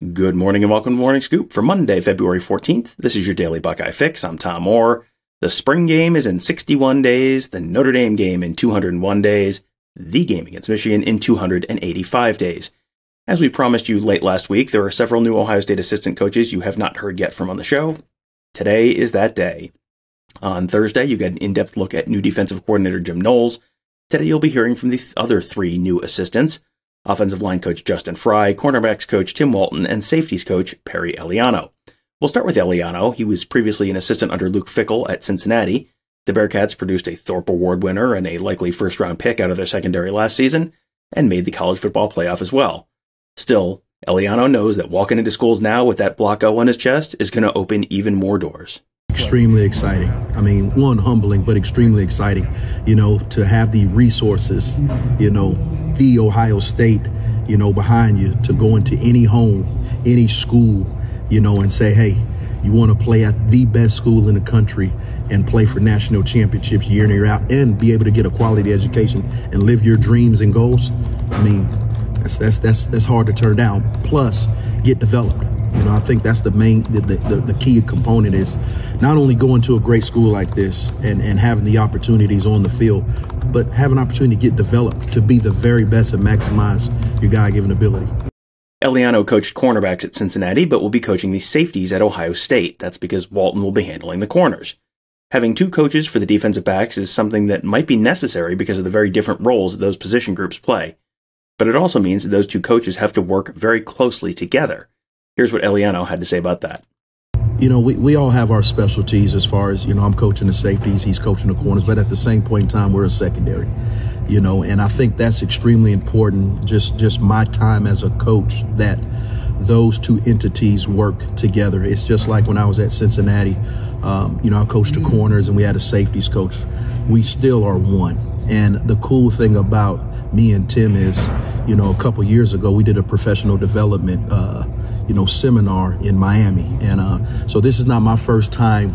Good morning and welcome to Morning Scoop for Monday, February 14th. This is your daily Buckeye fix. I'm Tom Moore. The spring game is in 61 days, the Notre Dame game in 201 days, the game against Michigan in 285 days. As we promised you late last week, there are several new Ohio State assistant coaches you have not heard yet from on the show. Today is that day. On Thursday, you get an in depth look at new defensive coordinator Jim Knowles. Today, you'll be hearing from the other three new assistants offensive line coach Justin Frye, cornerbacks coach Tim Walton, and safeties coach Perry Eliano. We'll start with Eliano. He was previously an assistant under Luke Fickell at Cincinnati. The Bearcats produced a Thorpe Award winner and a likely first round pick out of their secondary last season and made the college football playoff as well. Still, Eliano knows that walking into schools now with that block O on his chest is going to open even more doors extremely exciting. I mean, one, humbling, but extremely exciting, you know, to have the resources, you know, the Ohio State, you know, behind you to go into any home, any school, you know, and say, hey, you want to play at the best school in the country and play for national championships year in, year out and be able to get a quality education and live your dreams and goals. I mean, that's that's that's that's hard to turn down. Plus, get developed. You know, I think that's the main, the, the, the, key component is not only going to a great school like this and, and having the opportunities on the field, but have an opportunity to get developed to be the very best and maximize your God-given ability. Eliano coached cornerbacks at Cincinnati, but will be coaching the safeties at Ohio State. That's because Walton will be handling the corners. Having two coaches for the defensive backs is something that might be necessary because of the very different roles that those position groups play. But it also means that those two coaches have to work very closely together. Here's what Eliano had to say about that. You know, we, we all have our specialties as far as, you know, I'm coaching the safeties, he's coaching the corners, but at the same point in time, we're a secondary, you know, and I think that's extremely important, just, just my time as a coach, that those two entities work together. It's just like when I was at Cincinnati, um, you know, I coached the corners and we had a safeties coach. We still are one. And the cool thing about me and Tim is, you know, a couple years ago, we did a professional development uh, you know, seminar in Miami. And uh, so this is not my first time,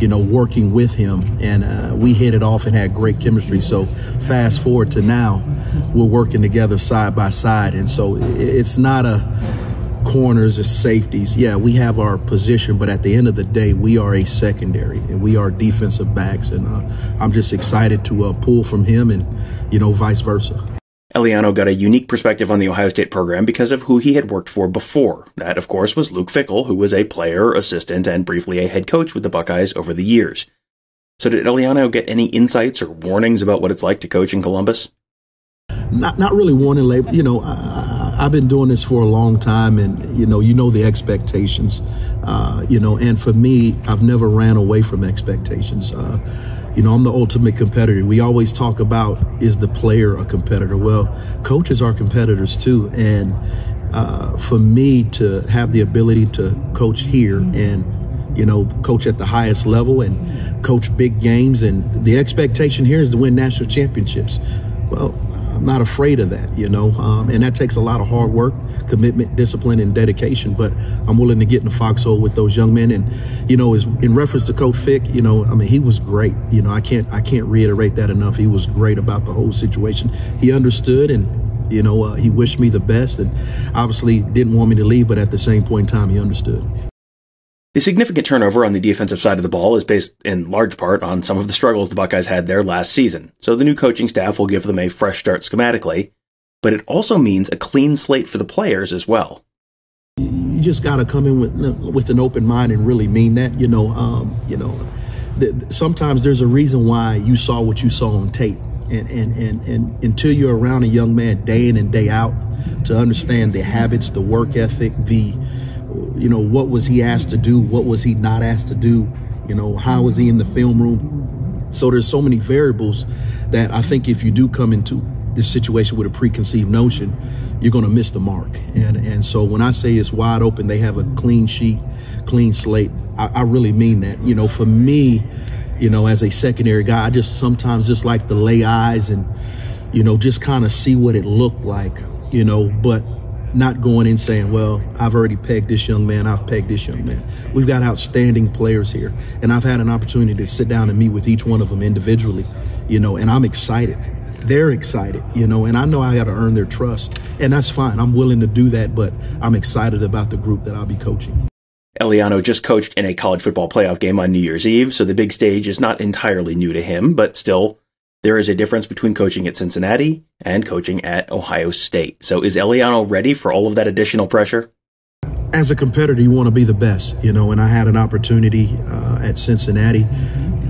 you know, working with him. And uh, we hit it off and had great chemistry. So fast forward to now, we're working together side by side. And so it's not a corners as safeties. Yeah, we have our position, but at the end of the day, we are a secondary and we are defensive backs. And uh, I'm just excited to uh, pull from him and, you know, vice versa. Eliano got a unique perspective on the Ohio State program because of who he had worked for before. That, of course, was Luke Fickell, who was a player, assistant, and briefly a head coach with the Buckeyes over the years. So, did Eliano get any insights or warnings about what it's like to coach in Columbus? Not, not really warning label. You know, I, have been doing this for a long time, and you know, you know the expectations. Uh, you know, and for me, I've never ran away from expectations. Uh, you know, I'm the ultimate competitor. We always talk about is the player a competitor? Well, coaches are competitors too. And uh, for me to have the ability to coach here and you know, coach at the highest level and coach big games. And the expectation here is to win national championships. Well, I'm not afraid of that, you know, um, and that takes a lot of hard work, commitment, discipline, and dedication. But I'm willing to get in the foxhole with those young men. And you know, is in reference to Coach Fick, you know, I mean, he was great. You know, I can't I can't reiterate that enough. He was great about the whole situation. He understood and. You know, uh, he wished me the best and obviously didn't want me to leave, but at the same point in time, he understood. The significant turnover on the defensive side of the ball is based in large part on some of the struggles the Buckeyes had there last season, so the new coaching staff will give them a fresh start schematically, but it also means a clean slate for the players as well. You just got to come in with with an open mind and really mean that. You know, um, you know, sometimes there's a reason why you saw what you saw on tape, and and and and until you're around a young man day in and day out to understand the habits, the work ethic, the you know, what was he asked to do? What was he not asked to do? You know, how was he in the film room? So there's so many variables that I think if you do come into this situation with a preconceived notion, you're going to miss the mark. And and so when I say it's wide open, they have a clean sheet, clean slate. I, I really mean that. You know, for me, you know, as a secondary guy, I just sometimes just like to lay eyes and, you know, just kind of see what it looked like. You know, but not going in saying, well, I've already pegged this young man, I've pegged this young man. We've got outstanding players here. And I've had an opportunity to sit down and meet with each one of them individually, you know, and I'm excited. they're excited, you know, and I know I got to earn their trust, and that's fine. I'm willing to do that, but I'm excited about the group that I'll be coaching. Eliano just coached in a college football playoff game on New Year's Eve, so the big stage is not entirely new to him, but still, there is a difference between coaching at Cincinnati and coaching at Ohio State. So is Eliano ready for all of that additional pressure? As a competitor, you want to be the best, you know, and I had an opportunity uh, at Cincinnati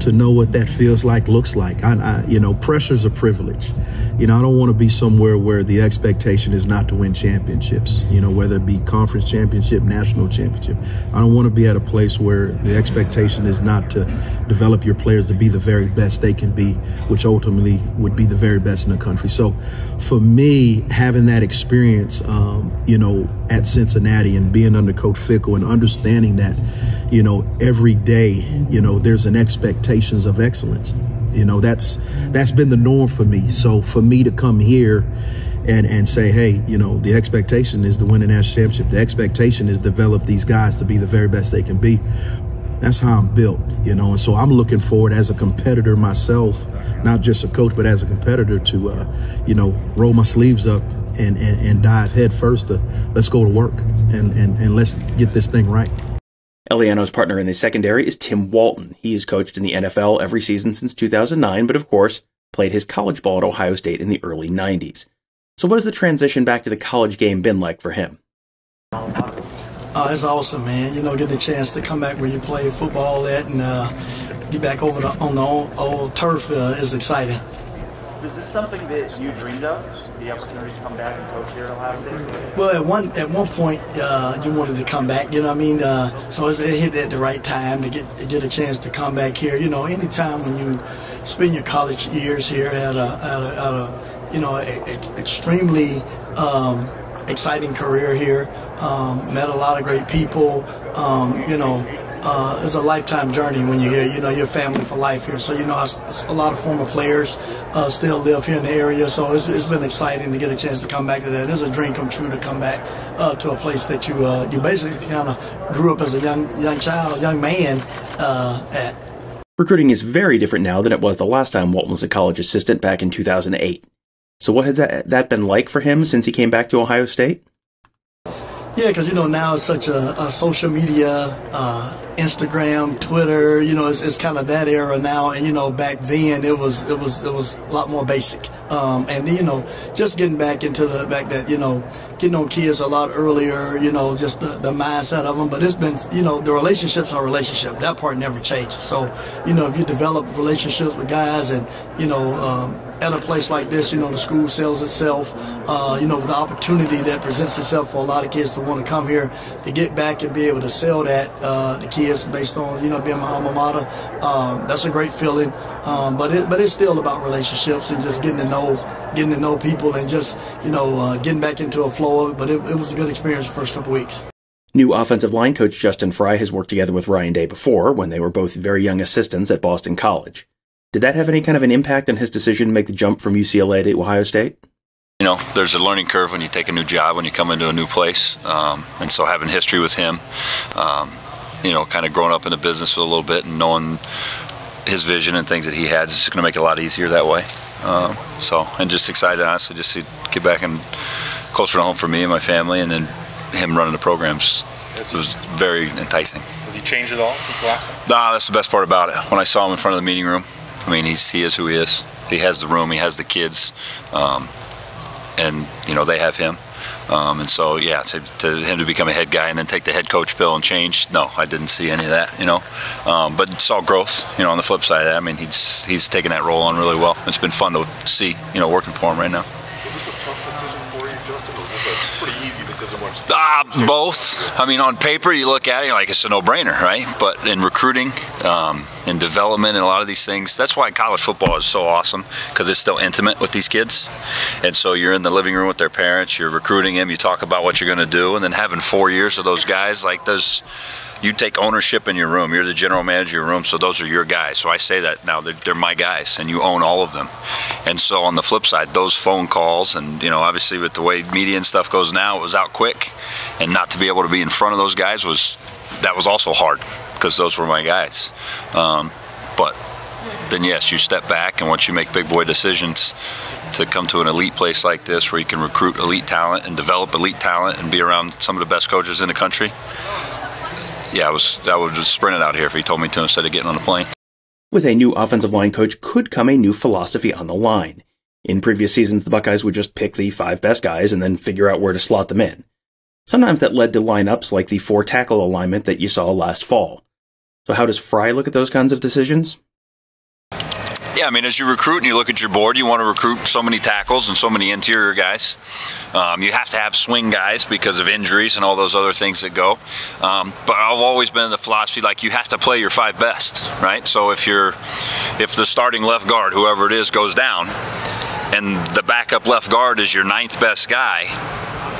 to know what that feels like, looks like. I, I, you know, pressure's a privilege. You know, I don't want to be somewhere where the expectation is not to win championships, you know, whether it be conference championship, national championship. I don't want to be at a place where the expectation is not to develop your players to be the very best they can be, which ultimately would be the very best in the country. So for me, having that experience, um, you know, at Cincinnati and being under Coach Fickell and understanding that, you know, every day, you know, there's an expectations of excellence. You know, that's that's been the norm for me. So for me to come here and and say, hey, you know, the expectation is to win a national championship. The expectation is develop these guys to be the very best they can be. That's how I'm built, you know, and so I'm looking forward as a competitor myself, not just a coach, but as a competitor to, uh, you know, roll my sleeves up and, and, and dive head first to let's go to work and, and, and let's get this thing right. Eliano's partner in the secondary is Tim Walton. He has coached in the NFL every season since 2009, but of course, played his college ball at Ohio State in the early 90s. So, what has the transition back to the college game been like for him? Uh, it's awesome, man. You know, getting a chance to come back where you play football at and uh, get back over the, on the old, old turf uh, is exciting. Is this something that you dreamed of? The opportunity to come back and coach here at Ohio State? Well, at one at one point, uh, you wanted to come back. You know what I mean? Uh, so it hit at the right time to get to get a chance to come back here. You know, anytime when you spend your college years here at a at a, at a you know a, a extremely um, exciting career here. Um, met a lot of great people. Um, you know, uh, it's a lifetime journey when you're here. You know, you're family for life here. So, you know, it's a lot of former players uh, still live here in the area. So it's, it's been exciting to get a chance to come back to that. It's a dream come true to come back uh, to a place that you uh, you basically kind of grew up as a young young child, young man uh, at. Recruiting is very different now than it was the last time Walton was a college assistant back in 2008. So, what has that, that been like for him since he came back to Ohio State? Yeah, because you know now it's such a, a social media, uh, Instagram, Twitter. You know, it's, it's kind of that era now. And you know, back then it was it was it was a lot more basic. Um, and you know, just getting back into the back that you know, getting on kids a lot earlier. You know, just the, the mindset of them. But it's been you know, the relationships are relationship. That part never changes. So you know, if you develop relationships with guys and you know. Um, at a place like this, you know, the school sells itself. Uh, you know, the opportunity that presents itself for a lot of kids to want to come here to get back and be able to sell that uh, to kids based on you know being my alma mater. Um, that's a great feeling. Um, but it, but it's still about relationships and just getting to know getting to know people and just you know uh, getting back into a flow of it. But it, it was a good experience the first couple weeks. New offensive line coach Justin Frye has worked together with Ryan Day before when they were both very young assistants at Boston College. Did that have any kind of an impact on his decision to make the jump from UCLA to Ohio State? You know, there's a learning curve when you take a new job, when you come into a new place. Um, and so having history with him, um, you know, kind of growing up in the business for a little bit and knowing his vision and things that he had is just going to make it a lot easier that way. Um, so, and just excited, honestly, just to get back and closer to home for me and my family, and then him running the programs. It was very enticing. Has he changed at all since the last time? Nah, that's the best part about it. When I saw him in front of the meeting room, I mean, he's, he is who he is. He has the room, he has the kids, um, and you know they have him. Um, and so, yeah, to, to, him to become a head guy and then take the head coach bill and change, no, I didn't see any of that, you know. Um, but saw growth, you know. On the flip side, of that. I mean, he's he's taken that role on really well. It's been fun to see, you know, working for him right now. Was this a tough decision for you, Justin, or was this decision? Uh, both. I mean, on paper, you look at it, like, it's a no-brainer, right? But in recruiting, um, in development, and a lot of these things, that's why college football is so awesome because it's still intimate with these kids. And so you're in the living room with their parents, you're recruiting them, you talk about what you're going to do, and then having four years of those guys, like those you take ownership in your room. You're the general manager of your room, so those are your guys. So I say that now, they're, they're, my guys, and you own all of them. And so on the flip side, those phone calls, and you know, obviously with the way media and stuff goes now, it was out quick, and not to be able to be in front of those guys was that was also hard because those were my guys. Um, but then yes, you step back and once you make big boy decisions to come to an elite place like this where you can recruit elite talent and develop elite talent and be around some of the best coaches in the country. Yeah, I was I would have sprinted out here if he told me to instead of getting on a plane. With a new offensive line coach could come a new philosophy on the line. In previous seasons, the Buckeyes would just pick the five best guys and then figure out where to slot them in. Sometimes that led to lineups like the four tackle alignment that you saw last fall. So, how does Frye look at those kinds of decisions? Yeah, I mean, as you recruit and you look at your board, you want to recruit so many tackles and so many interior guys. Um, you have to have swing guys because of injuries and all those other things that go. Um, but I've always been in the philosophy like you have to play your five best, right? So if you're, if the starting left guard, whoever it is, goes down, and the backup left guard is your ninth best guy,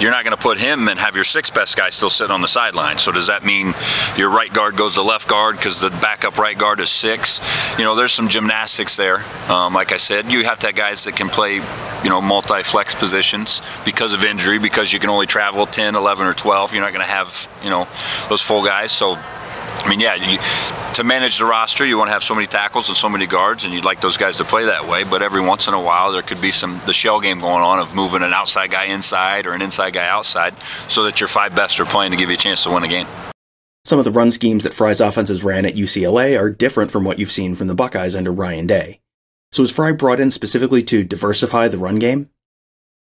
you're not going to put him and have your sixth best guy still sitting on the sideline. So does that mean your right guard goes to left guard because the backup right guard is six? You know, there's some gymnastics there. Um, like I said, you have to have guys that can play, you know, multi-flex positions because of injury, because you can only travel 10, 11, or 12. You're not going to have, you know, those full guys. So I mean, yeah, you, to manage the roster, you want to have so many tackles and so many guards, and you'd like those guys to play that way. But every once in a while, there could be some the shell game going on of moving an outside guy inside or an inside guy outside, so that your five best are playing to give you a chance to win a game. Some of the run schemes that Frye's offenses ran at UCLA are different from what you've seen from the Buckeyes under Ryan Day. So was Frye brought in specifically to diversify the run game?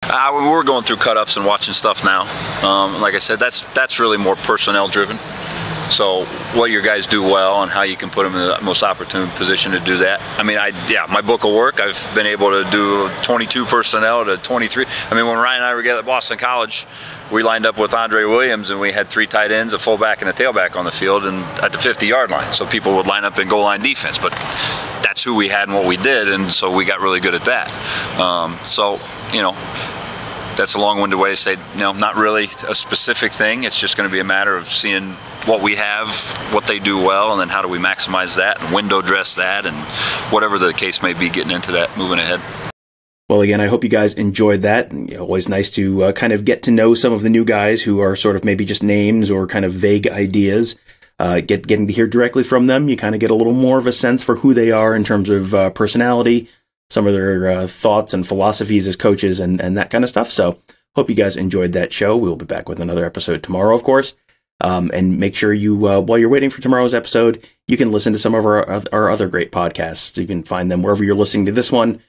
Uh, we're going through cut ups and watching stuff now. Um, like I said, that's that's really more personnel driven. So what your guys do well and how you can put them in the most opportune position to do that. I mean, I yeah, my book of work, I've been able to do 22 personnel to 23. I mean, when Ryan and I were together at Boston College, we lined up with Andre Williams and we had three tight ends, a fullback, and a tailback on the field and at the 50-yard line. So people would line up in goal line defense, but that's who we had and what we did, and so we got really good at that. Um, so you know that's a long-winded way to say, no, not really a specific thing. It's just going to be a matter of seeing what we have, what they do well, and then how do we maximize that and window dress that and whatever the case may be getting into that moving ahead. Well, again, I hope you guys enjoyed that. Always nice to uh, kind of get to know some of the new guys who are sort of maybe just names or kind of vague ideas. Uh, get getting to hear directly from them, you kind of get a little more of a sense for who they are in terms of uh, personality, some of their uh, thoughts and philosophies as coaches and, and that kind of stuff. So hope you guys enjoyed that show. We'll be back with another episode tomorrow, of course. Um, and make sure you, uh, while you're waiting for tomorrow's episode, you can listen to some of our, our other great podcasts. You can find them wherever you're listening to this one.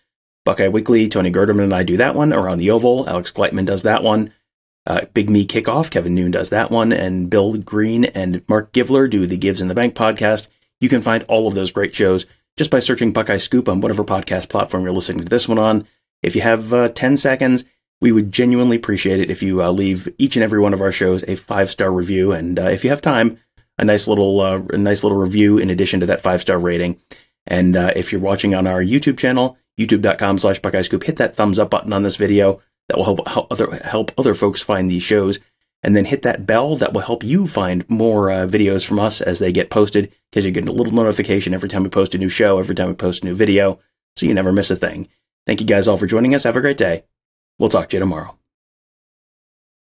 Buckeye Weekly, Tony Gerdeman and I do that one. Around the Oval, Alex Gleitman does that one. Uh, Big Me Kickoff, Kevin Noon does that one. And Bill Green and Mark Givler do the Gives in the Bank podcast. You can find all of those great shows just by searching Buckeye Scoop on whatever podcast platform you're listening to this one on. If you have uh, 10 seconds, we would genuinely appreciate it if you uh, leave each and every one of our shows a five star review, and uh, if you have time, a nice little uh, a nice little review in addition to that five star rating. And uh, if you're watching on our YouTube channel, youtube.com/slash Buckeye Scoop, hit that thumbs up button on this video. That will help help other help other folks find these shows and then hit that bell that will help you find more uh, videos from us as they get posted because you get a little notification every time we post a new show, every time we post a new video, so you never miss a thing. Thank you guys all for joining us. Have a great day. We'll talk to you tomorrow.